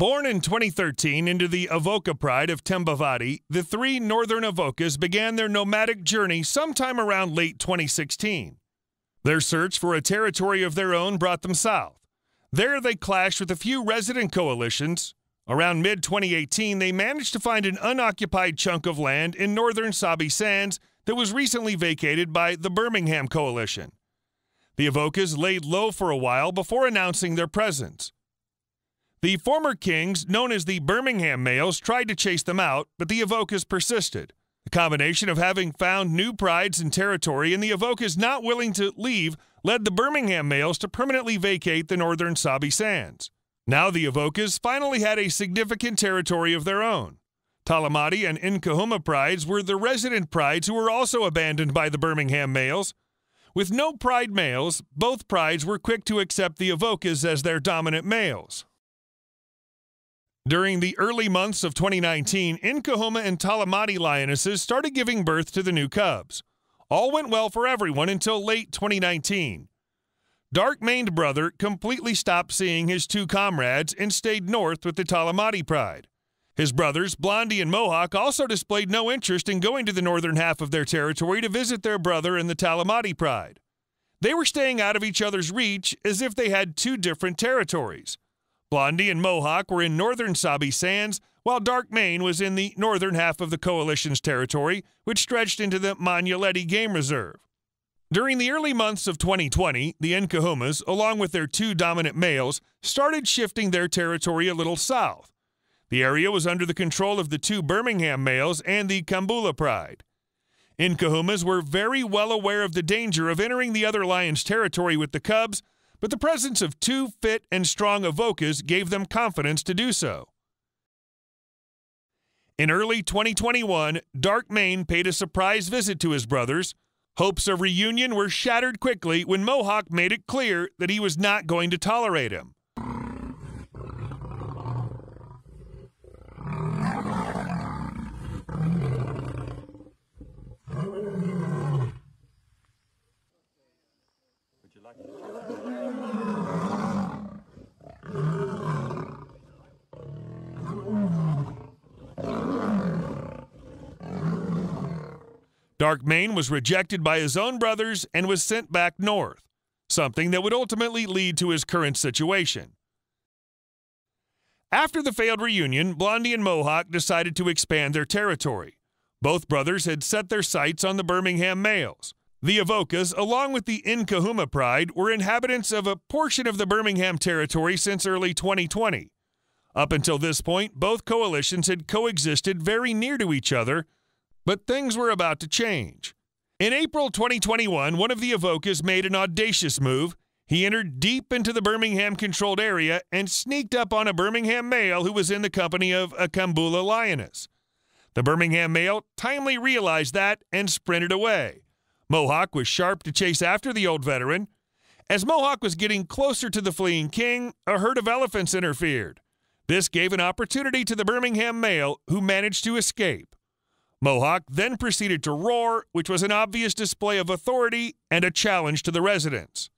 Born in 2013 into the Avoca Pride of Timbavati, the three northern Avocas began their nomadic journey sometime around late 2016. Their search for a territory of their own brought them south. There they clashed with a few resident coalitions. Around mid 2018, they managed to find an unoccupied chunk of land in northern Sabi Sands that was recently vacated by the Birmingham Coalition. The Avocas laid low for a while before announcing their presence. The former kings, known as the Birmingham males, tried to chase them out, but the Avocas persisted. The combination of having found new prides and territory and the Avocas not willing to leave led the Birmingham males to permanently vacate the northern Sabi Sands. Now the Avocas finally had a significant territory of their own. Talamati and Nkahuma prides were the resident prides who were also abandoned by the Birmingham males. With no pride males, both prides were quick to accept the Avocas as their dominant males. During the early months of 2019, Nkahuma and Talamati lionesses started giving birth to the new cubs. All went well for everyone until late 2019. Dark maned brother completely stopped seeing his two comrades and stayed north with the Talamati pride. His brothers, Blondie and Mohawk, also displayed no interest in going to the northern half of their territory to visit their brother in the Talamati pride. They were staying out of each other's reach as if they had two different territories. Blondie and Mohawk were in northern Sabi Sands, while Dark Mane was in the northern half of the coalition's territory, which stretched into the Manyeleti Game Reserve. During the early months of 2020, the Nkahumas, along with their two dominant males, started shifting their territory a little south. The area was under the control of the two Birmingham males and the Kambula Pride. Nkahumas were very well aware of the danger of entering the other lion's territory with the cubs but the presence of two fit and strong Avocas gave them confidence to do so. In early 2021, Dark Mane paid a surprise visit to his brothers. Hopes of reunion were shattered quickly when Mohawk made it clear that he was not going to tolerate him. Dark Mane was rejected by his own brothers and was sent back north, something that would ultimately lead to his current situation. After the failed reunion, Blondie and Mohawk decided to expand their territory. Both brothers had set their sights on the Birmingham males. The Avocas, along with the Nkahuma Pride, were inhabitants of a portion of the Birmingham territory since early 2020. Up until this point, both coalitions had coexisted very near to each other but things were about to change. In April 2021, one of the Avocas made an audacious move. He entered deep into the Birmingham controlled area and sneaked up on a Birmingham male who was in the company of a Kambula lioness. The Birmingham male timely realized that and sprinted away. Mohawk was sharp to chase after the old veteran. As Mohawk was getting closer to the fleeing king, a herd of elephants interfered. This gave an opportunity to the Birmingham male, who managed to escape. Mohawk then proceeded to roar, which was an obvious display of authority and a challenge to the residents.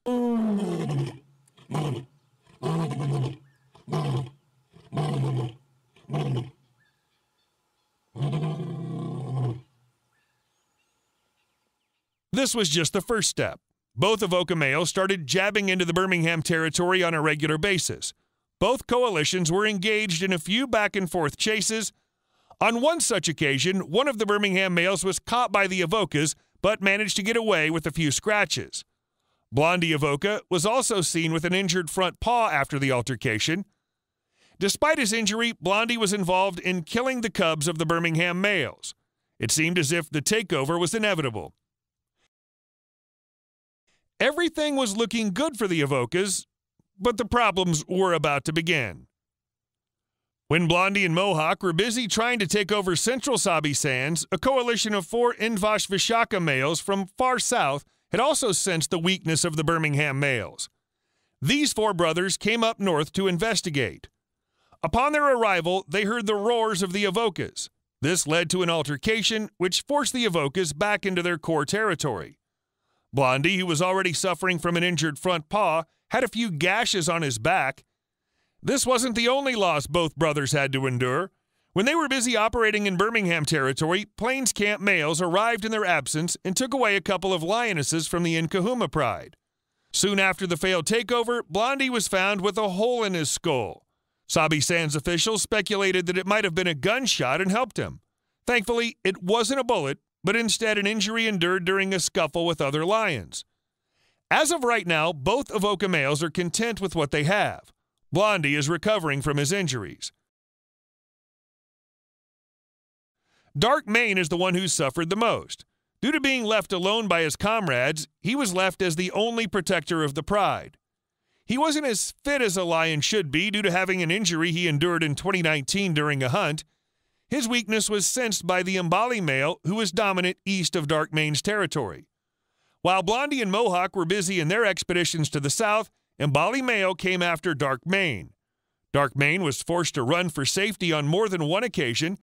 This was just the first step. Both of males started jabbing into the Birmingham territory on a regular basis. Both coalitions were engaged in a few back and forth chases on one such occasion, one of the Birmingham males was caught by the Avocas, but managed to get away with a few scratches. Blondie Avoca was also seen with an injured front paw after the altercation. Despite his injury, Blondie was involved in killing the cubs of the Birmingham males. It seemed as if the takeover was inevitable. Everything was looking good for the Avocas, but the problems were about to begin. When Blondie and Mohawk were busy trying to take over Central Sabi Sands, a coalition of four N'waswitshaka males from far south had also sensed the weakness of the Birmingham males. These four brothers came up north to investigate. Upon their arrival, they heard the roars of the Avocas. This led to an altercation, which forced the Avocas back into their core territory. Blondie, who was already suffering from an injured front paw, had a few gashes on his back This wasn't the only loss both brothers had to endure. When they were busy operating in Birmingham territory, Plains Camp males arrived in their absence and took away a couple of lionesses from the Nkahuma pride. Soon after the failed takeover, Blondie was found with a hole in his skull. Sabi Sands officials speculated that it might have been a gunshot and helped him. Thankfully, it wasn't a bullet, but instead an injury endured during a scuffle with other lions. As of right now, both Avoca males are content with what they have. Blondie is recovering from his injuries. Dark Mane is the one who suffered the most. Due to being left alone by his comrades, he was left as the only protector of the pride. He wasn't as fit as a lion should be due to having an injury he endured in 2019 during a hunt. His weakness was sensed by the Mbali male, who was dominant east of Dark Mane's territory. While Blondie and Mohawk were busy in their expeditions to the south, Mbali male came after Dark Mane. Dark Mane was forced to run for safety on more than one occasion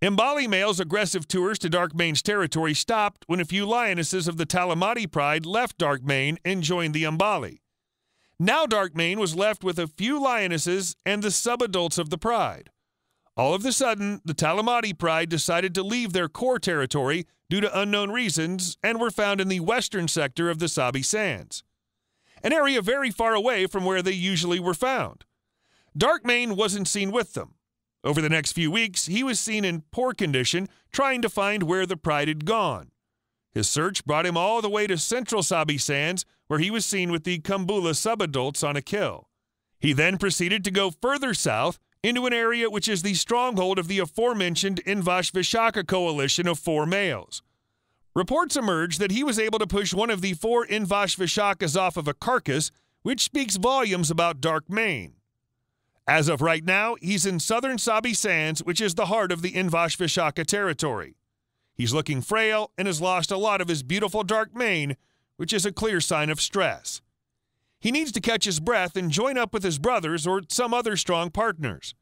Mbali male's aggressive tours to Dark Mane's territory stopped when a few lionesses of the Talamati pride left Dark Mane and joined the Mbali. Now Dark Mane was left with a few lionesses and the subadults of the pride. All of a sudden, the Talamati pride decided to leave their core territory due to unknown reasons and were found in the western sector of the Sabi Sands, an area very far away from where they usually were found. Dark Mane wasn't seen with them. Over the next few weeks, he was seen in poor condition trying to find where the pride had gone. His search brought him all the way to central Sabi Sands, where he was seen with the Kambula subadults on a kill. He then proceeded to go further south into an area which is the stronghold of the aforementioned N'waswitshaka coalition of four males. Reports emerged that he was able to push one of the four N'waswitshakas off of a carcass, which speaks volumes about Dark Mane. As of right now, he's in southern Sabi Sands, which is the heart of the N'waswitshaka territory. He's looking frail and has lost a lot of his beautiful dark mane, which is a clear sign of stress. He needs to catch his breath and join up with his brothers or some other strong partners.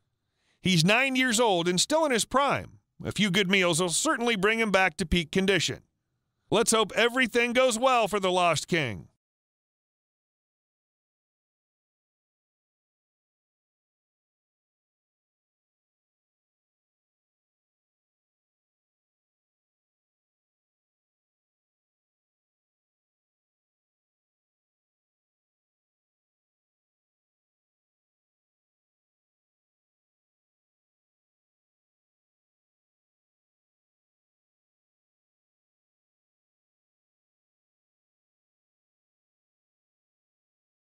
He's nine years old and still in his prime. A few good meals will certainly bring him back to peak condition. Let's hope everything goes well for the Lost King.